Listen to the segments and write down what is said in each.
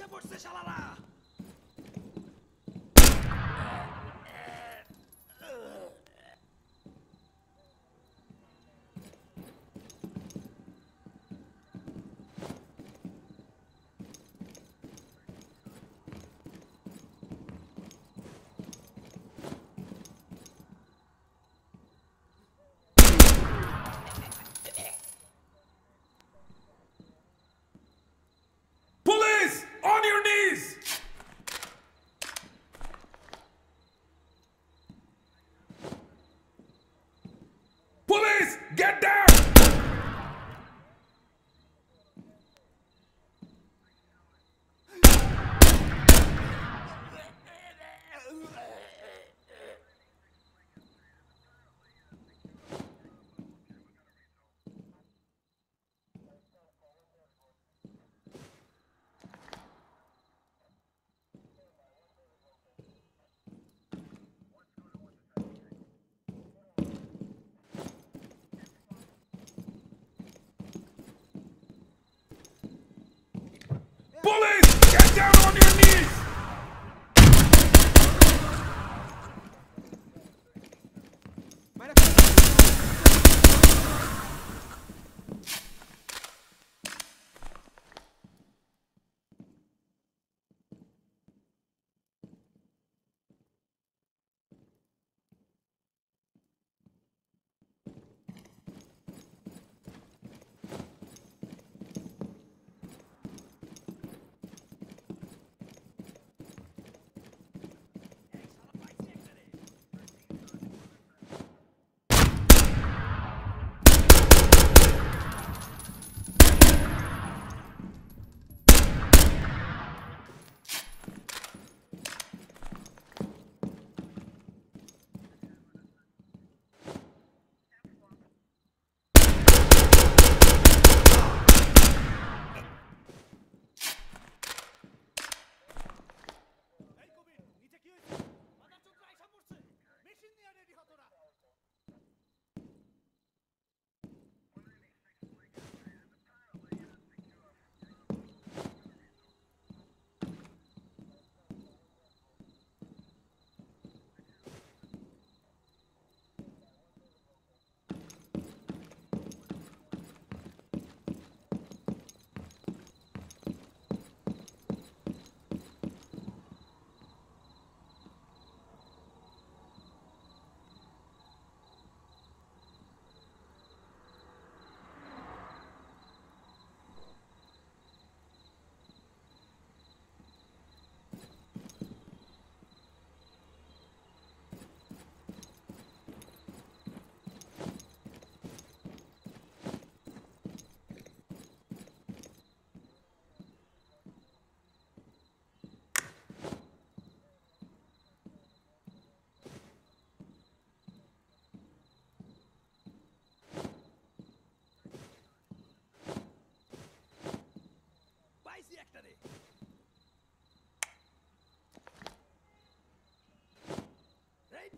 আইসা পড়ছে শালারা Police! Get down! Police!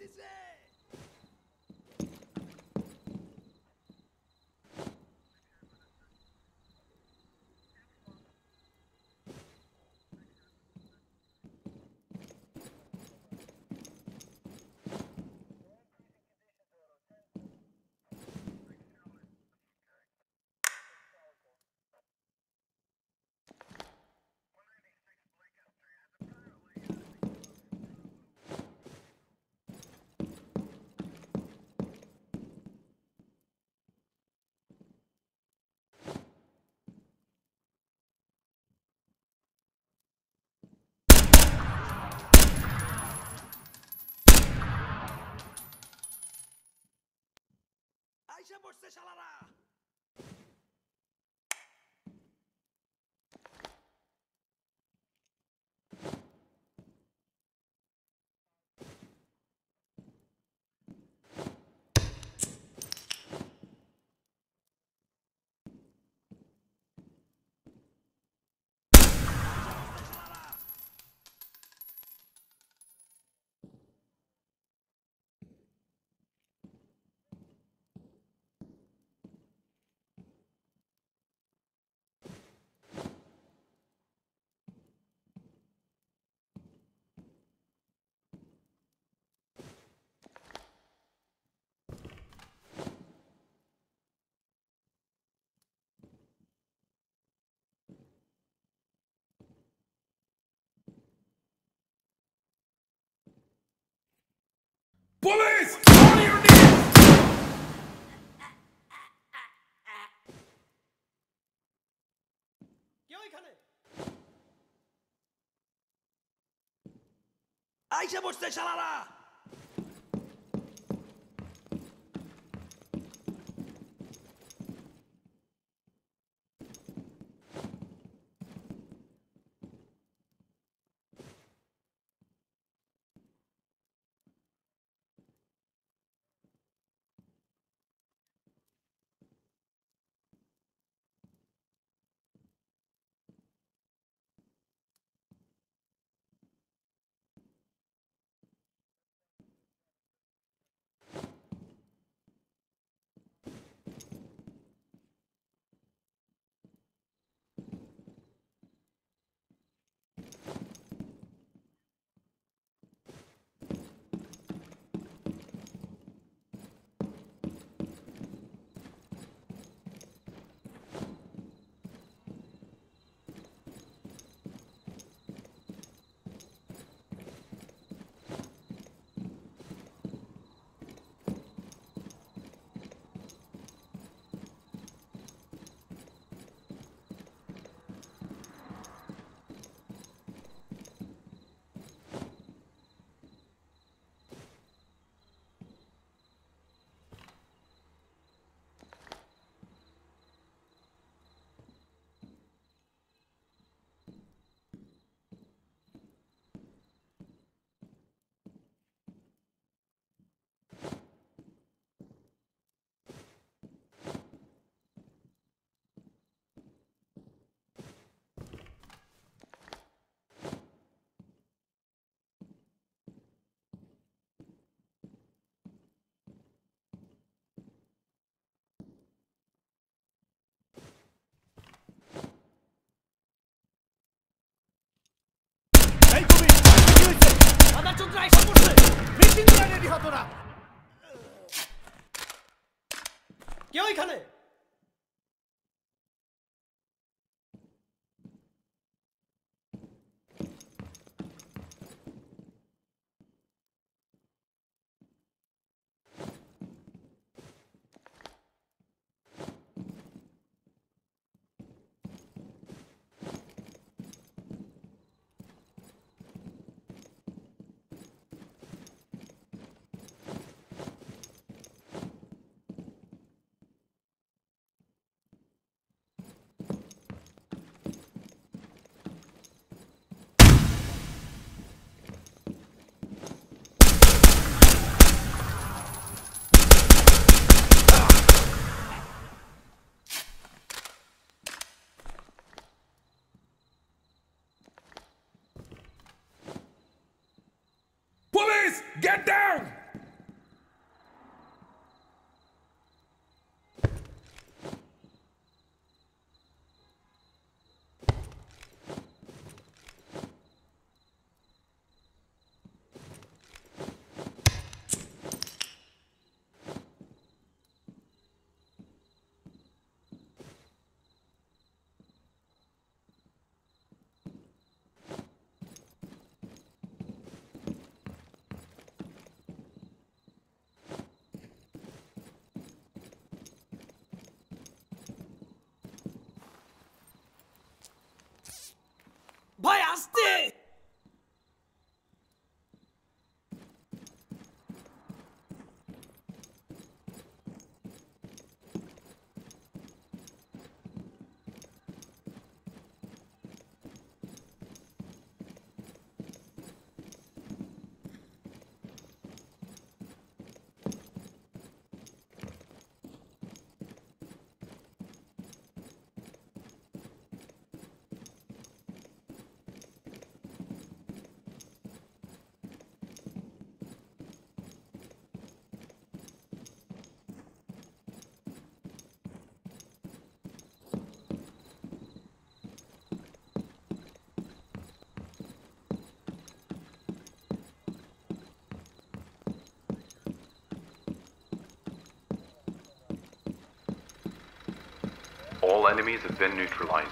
this is! আইসা পড়ছে শালারা Police! On your knees! আইসে বসছে শালারা トだ良いかね。Get lost it! All enemies have been neutralized.